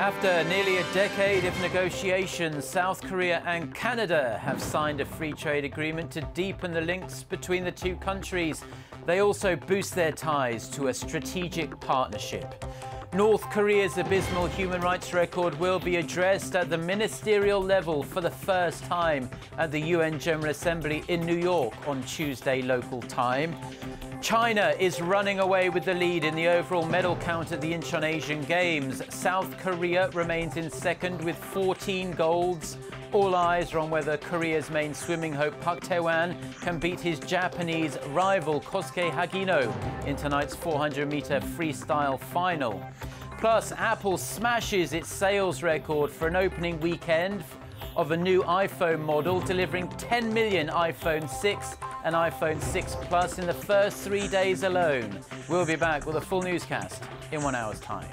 After nearly a decade of negotiations, South Korea and Canada have signed a free trade agreement to deepen the links between the two countries. They also boost their ties to a strategic partnership. North Korea's abysmal human rights record will be addressed at the ministerial level for the first time at the UN General Assembly in New York on Tuesday local time. China is running away with the lead in the overall medal count at the Incheon Asian Games. South Korea remains in second with 14 golds. All eyes are on whether Korea's main swimming hope Park Tae-hwan can beat his Japanese rival Kosuke Hagino in tonight's 400-meter freestyle final. Plus, Apple smashes its sales record for an opening weekend of a new iPhone model, delivering 10 million iPhone 6 and iPhone 6 Plus in the first three days alone. We'll be back with a full newscast in one hour's time.